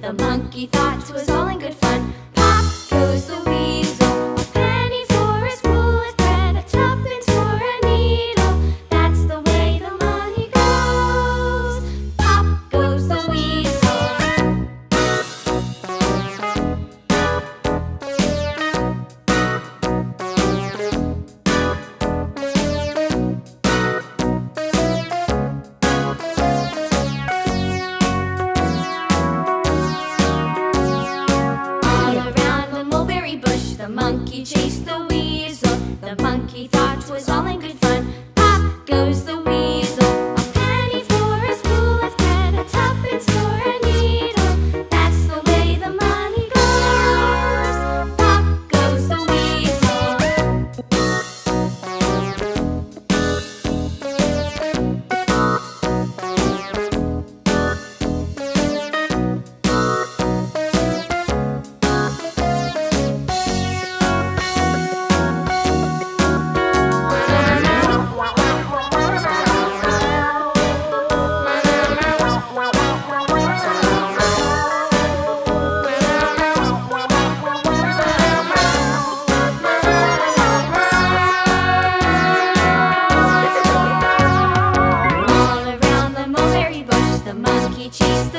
The monkey thought it was all in good fun. monkey chased the weasel. The monkey thought it was all in good fun. Pop goes the weasel. A penny for a spool of thread, a tuppence for a needle. That's the way the money goes. Pop goes the weasel. cheese